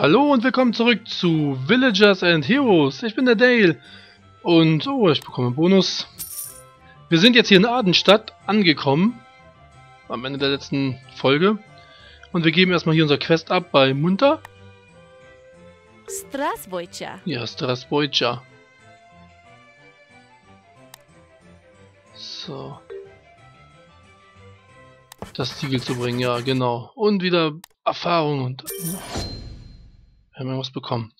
Hallo und willkommen zurück zu Villagers and Heroes. Ich bin der Dale und oh, ich bekomme einen Bonus. Wir sind jetzt hier in Adenstadt angekommen, am Ende der letzten Folge. Und wir geben erstmal hier unser Quest ab bei Munter. Strasbojcia. Ja, Strasbojcia. So. Das Siegel zu bringen, ja, genau. Und wieder Erfahrung und... Wir haben was bekommen.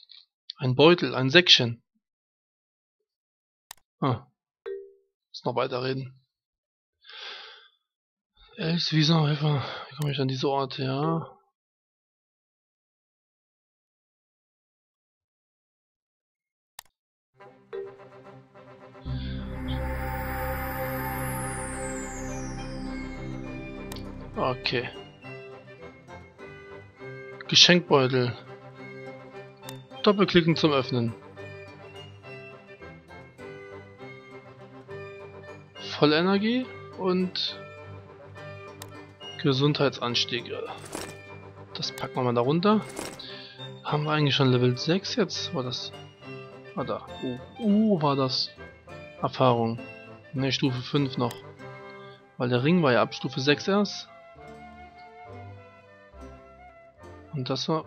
Ein Beutel, ein Säckchen. Ah. Muss noch weiterreden. Els Wiesenhäufer. Wie komme ich an diese Orte, ja? Okay. Geschenkbeutel. Doppelklicken zum Öffnen. Vollenergie und Gesundheitsanstiege. Das packen wir mal da runter. Haben wir eigentlich schon Level 6 jetzt? War das... War da. Oh, oh war das... Erfahrung. Ne, Stufe 5 noch. Weil der Ring war ja ab Stufe 6 erst. Und das war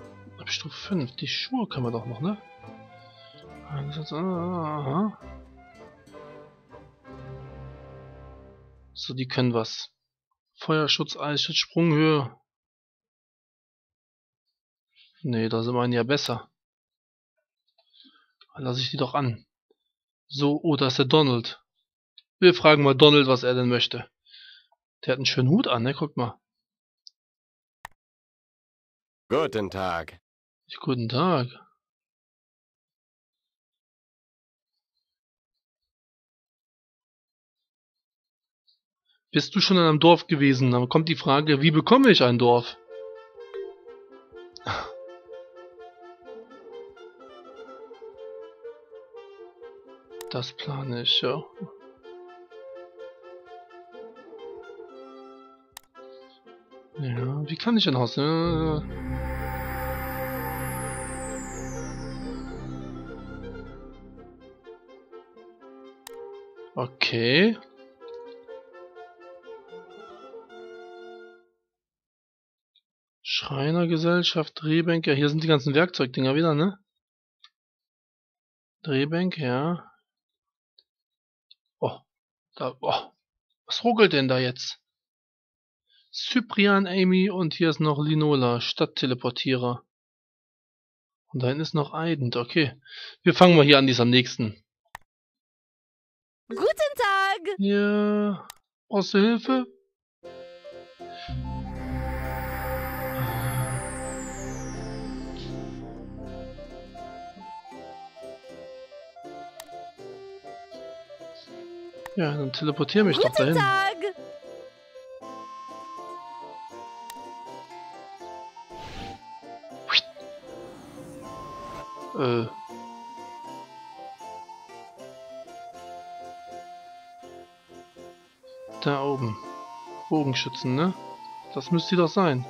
Stufe 5. Die Schuhe können wir doch noch, ne? So, die können was. Feuerschutz, Eisschutz, Sprunghöhe. Nee, da sind wir ja besser. Dann lasse ich die doch an. So, oh, da ist der Donald. Wir fragen mal Donald, was er denn möchte. Der hat einen schönen Hut an, ne? Guck mal. Guten Tag. Guten Tag. Bist du schon in einem Dorf gewesen? Dann kommt die Frage, wie bekomme ich ein Dorf? Das plane ich, ja. Ja, wie kann ich ein Haus? Ja. Okay. Schreinergesellschaft, Drehbänke. Hier sind die ganzen Werkzeugdinger wieder, ne? Drehbänke, ja. Oh, da, oh. Was ruckelt denn da jetzt? Cyprian, Amy und hier ist noch Linola, Stadtteleportierer. Und da hinten ist noch Eident, okay. Wir fangen mal hier an, die ist am nächsten. Tag. Ja. Brauchst du Hilfe? Ja, dann teleportiere mich doch Guten dahin. Tag. Äh. Da oben. Bogenschützen, ne? Das müsste doch sein.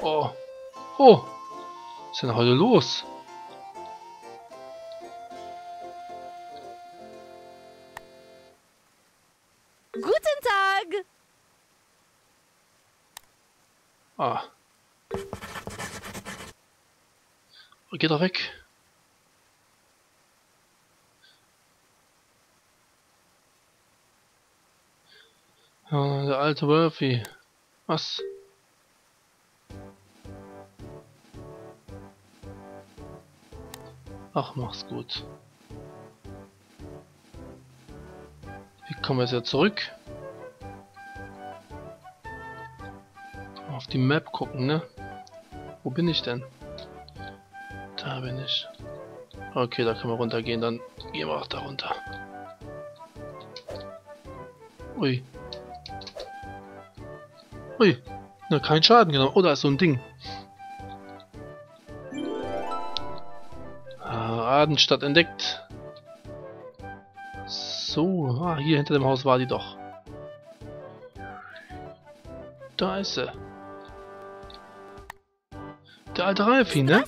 Oh. Oh. Was ist denn heute los? Guten Tag. Ah. Geh doch weg. Ja, der alte Worthy. Was? Ach, mach's gut. Wie kommen wir jetzt ja zurück? Auf die Map gucken, ne? Wo bin ich denn? Da bin ich. Okay, da können wir runtergehen, dann gehen wir auch da runter. Ui. Ui, na kein Schaden genau. Oh, da ist so ein Ding. Ah, Adenstadt entdeckt. So, ah, hier hinter dem Haus war die doch. Da ist sie. Der alte Ralfi, ne?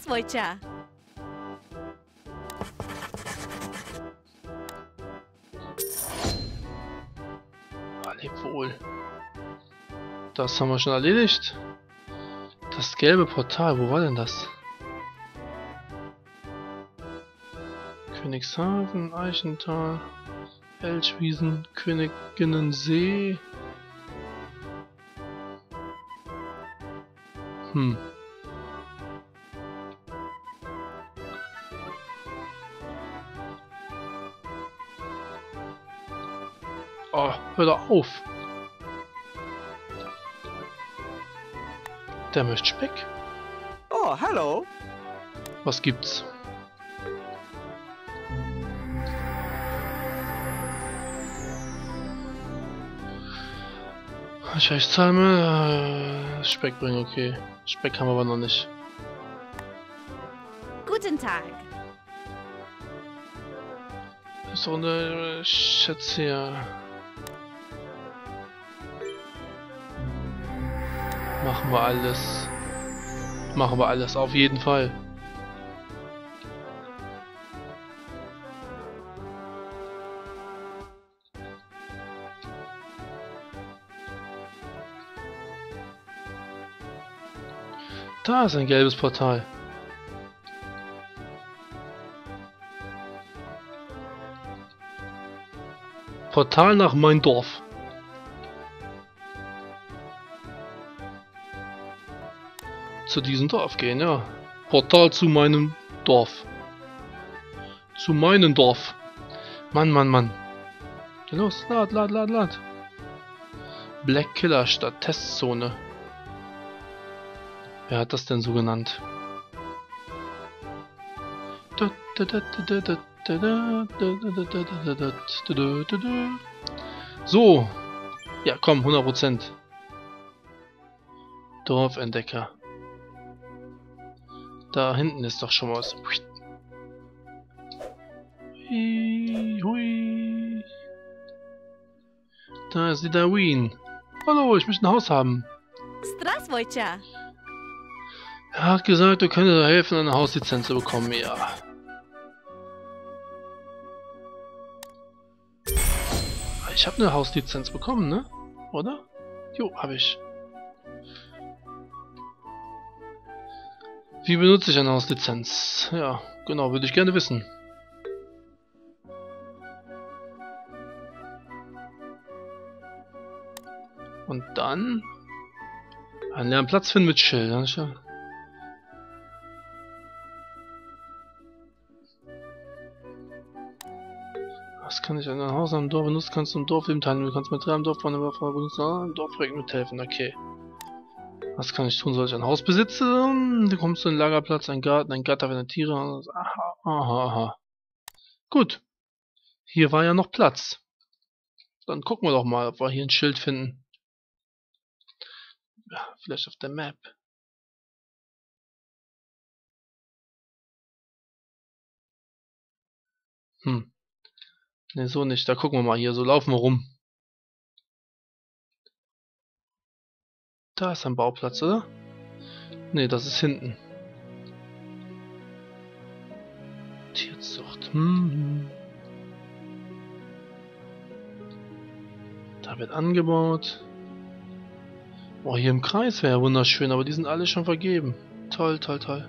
Alle ah, wohl. Das haben wir schon erledigt. Das gelbe Portal, wo war denn das? Königshafen, Eichental, Elchwiesen, Königinnensee. Hm. Oh, hör doch auf. Der möchte Speck. Oh, hello. Was gibt's? Scheißzahme, äh, Speck bringen, okay. Speck haben wir aber noch nicht. Guten Tag. Ist doch eine Schätze hier. Machen wir alles. Machen wir alles, auf jeden Fall. Da ist ein gelbes Portal. Portal nach mein Dorf. Zu diesem Dorf gehen, ja. Portal zu meinem Dorf. Zu meinem Dorf. Mann, Mann, Mann. Los, lad, lad, lad, lad. Black Killer statt Testzone. Wer hat das denn so genannt? So. Ja, komm, 100%. Dorfentdecker. Da hinten ist doch schon was. Hui, hui. Da ist die Darwin. Hallo, ich möchte ein Haus haben. Здравствуйте. Er hat gesagt, du könntest helfen, eine Hauslizenz zu bekommen. Ja. Ich habe eine Hauslizenz bekommen, ne? Oder? Jo, habe ich. Wie benutze ich eine Hauslizenz? Ja, genau, würde ich gerne wissen. Und dann einen leeren Platz finden mit Schild. Ja, schon. Was kann ich an einem Haus am Dorf benutzen? Kannst du im Dorf leben teilen? Du kannst mit drei am Dorf von der Waffe benutzen, ah, im Dorfprojekt mithelfen, okay. Was kann ich tun? Soll ich ein Haus besitzen? Du kommst zu einem Lagerplatz, ein Garten, ein Gatter für deine Tiere. Aha, aha, aha. Gut. Hier war ja noch Platz. Dann gucken wir doch mal, ob wir hier ein Schild finden. Ja, vielleicht auf der Map. Hm. Ne, so nicht. Da gucken wir mal hier. So laufen wir rum. Da ist ein Bauplatz, oder? Ne, das ist hinten. Tierzucht. Hm. Da wird angebaut. Oh, hier im Kreis wäre ja wunderschön, aber die sind alle schon vergeben. Toll, toll, toll.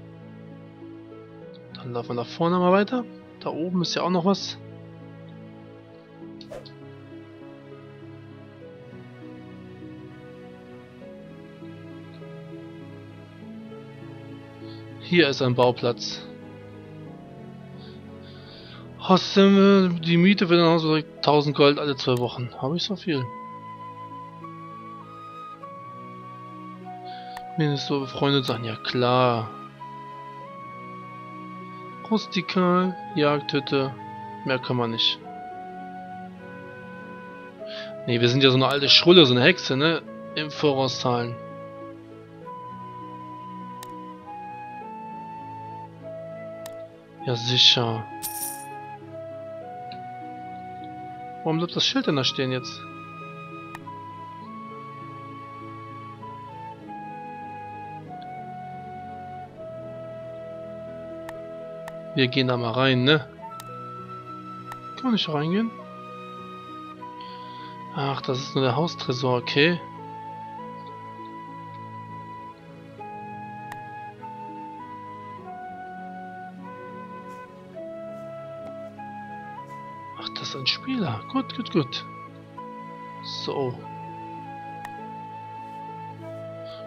Dann laufen wir nach vorne mal weiter. Da oben ist ja auch noch was. Hier ist ein Bauplatz. Hast du die Miete für den Haus 1000 Gold alle zwei Wochen? Habe ich so viel? Mindestens so befreundet sein, ja klar. Rustikal, Jagdhütte, mehr kann man nicht. Ne, wir sind ja so eine alte Schrulle, so eine Hexe, ne? Im Voraus zahlen. Ja, sicher. Warum bleibt das Schild denn da stehen jetzt? Wir gehen da mal rein, ne? Kann man nicht reingehen? Ach, das ist nur der Haustresor, okay. Ach, das ist ein Spieler. Gut, gut, gut. So.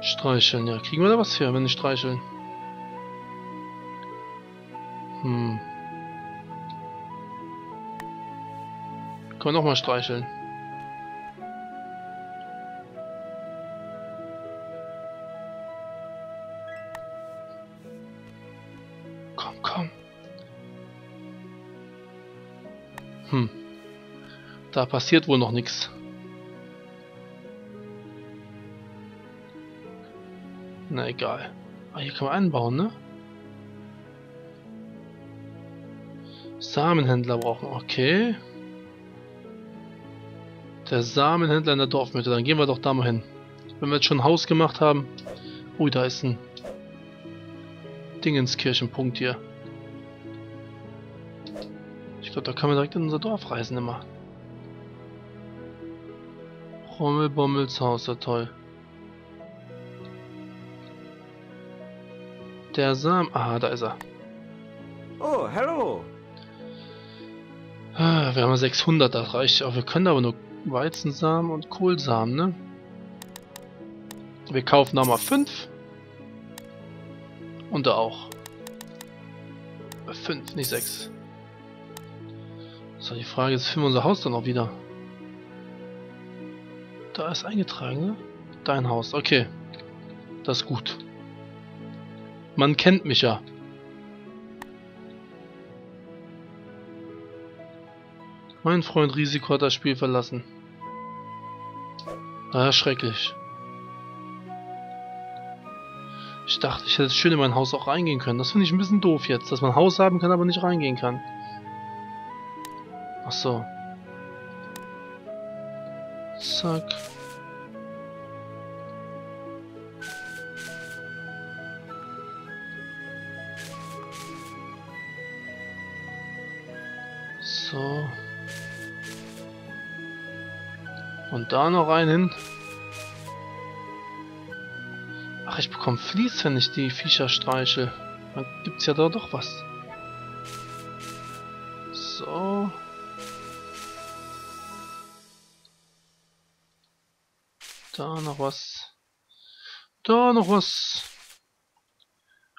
Streicheln, ja. Kriegen wir da was für, wenn ich streicheln? Hm. Können wir nochmal streicheln? Hm. Da passiert wohl noch nichts. Na egal. Ah, hier kann man einbauen, ne? Samenhändler brauchen. Okay. Der Samenhändler in der Dorfmitte. Dann gehen wir doch da mal hin. Wenn wir jetzt schon ein Haus gemacht haben. Ui, da ist ein Dingenskirchenpunkt hier. Ich glaube, da können wir direkt in unser Dorf reisen immer. Rommelbommels Haus, ja toll. Der Samen... Ah, da ist er. Oh, hello. Ah, wir haben 600, das reicht. Aber wir können aber nur Weizensamen und Kohlsamen, ne? Wir kaufen nochmal 5. Und da auch. 5, nicht 6. So, die Frage ist, finden wir unser Haus dann auch wieder? Da ist eingetragen, ne? Dein Haus, okay. Das ist gut. Man kennt mich ja. Mein Freund Risiko hat das Spiel verlassen. Ah, schrecklich. Ich dachte, ich hätte schön in mein Haus auch reingehen können. Das finde ich ein bisschen doof jetzt, dass man Haus haben kann, aber nicht reingehen kann. Ach so. Zack. So. Und da noch einen hin. Ach, ich bekomme Vlies, wenn ich die Viecher streiche. Dann gibt's ja da doch was. Da noch was. Da noch was.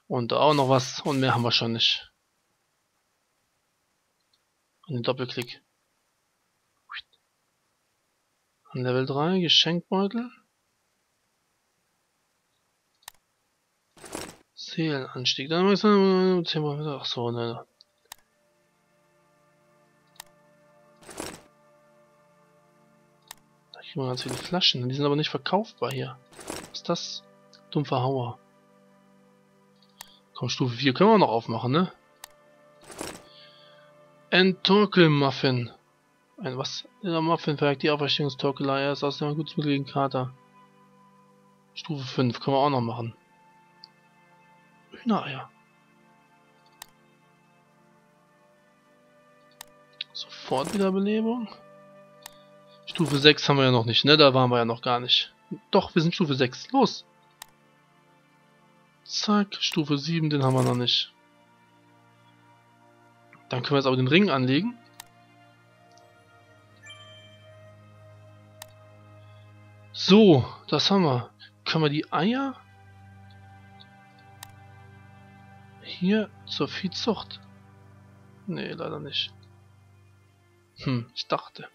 Und da auch noch was. Und mehr haben wir schon nicht. Den Doppelklick. An Level 3, Geschenkbeutel. Seelenanstieg. Dann muss man Ach so, ne. Kriegen wir ganz viele Flaschen. Die sind aber nicht verkaufbar hier. Was ist das? Dumpfer Hauer. Komm, Stufe 4 können wir noch aufmachen, ne? Entorkelmuffin. Ein was? Der Muffin verjagt die Auferstehungstorkelei. Er ist außerdem ein gutes gegen Kater. Stufe 5 können wir auch noch machen. Hühnereier. Sofort Wiederbelebung. Stufe 6 haben wir ja noch nicht, ne? Da waren wir ja noch gar nicht. Doch, wir sind Stufe 6. Los! Zack, Stufe 7, den haben wir noch nicht. Dann können wir jetzt aber den Ring anlegen. So, das haben wir. Können wir die Eier hier zur Viehzucht? Nee, leider nicht. Hm, ich dachte.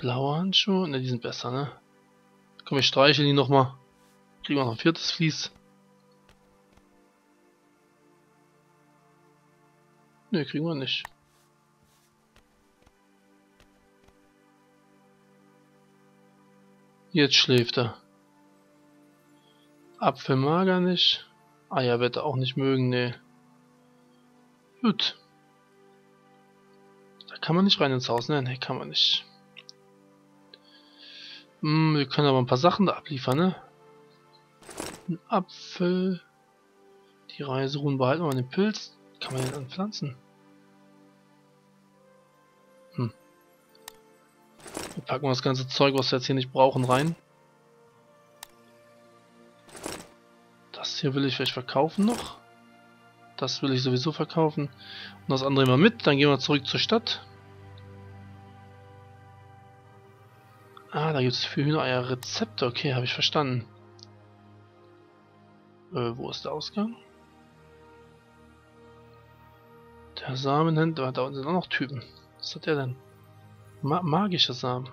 Blaue Handschuhe? Ne, die sind besser, ne? Komm, ich streiche die nochmal. Kriegen wir noch ein viertes Vlies. Ne, kriegen wir nicht. Jetzt schläft er. Apfel mag er nicht. Eier wird er auch nicht mögen, ne. Gut. Da kann man nicht rein ins Haus, ne? Ne, kann man nicht. Hm, wir können aber ein paar Sachen da abliefern, ne? Ein Apfel. Die Reiseruhen behalten wir den Pilz. Kann man den anpflanzen? Hm. Wir packen wir das ganze Zeug, was wir jetzt hier nicht brauchen, rein. Das hier will ich vielleicht verkaufen noch. Das will ich sowieso verkaufen. Und das andere immer mit. Dann gehen wir zurück zur Stadt. Ah, da gibt es für Hühnereier Rezepte. Okay, habe ich verstanden. Äh, wo ist der Ausgang? Der Samenhändler, da unten sind auch noch Typen. Was hat der denn? Ma magische Samen.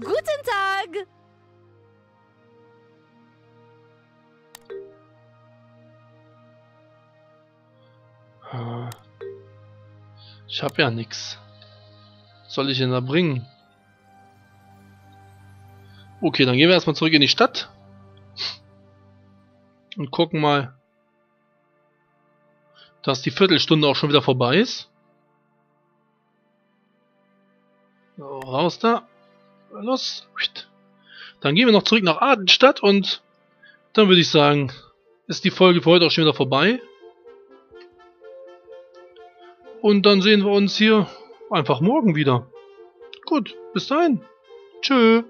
Guten Tag! Ah. Ich hab ja nix. Soll ich ihn da bringen? Okay, dann gehen wir erstmal zurück in die Stadt. Und gucken mal, dass die Viertelstunde auch schon wieder vorbei ist. So, raus da. Los. Dann gehen wir noch zurück nach Adenstadt und dann würde ich sagen, ist die Folge für heute auch schon wieder vorbei. Und dann sehen wir uns hier einfach morgen wieder. Gut, bis dahin. Tschö.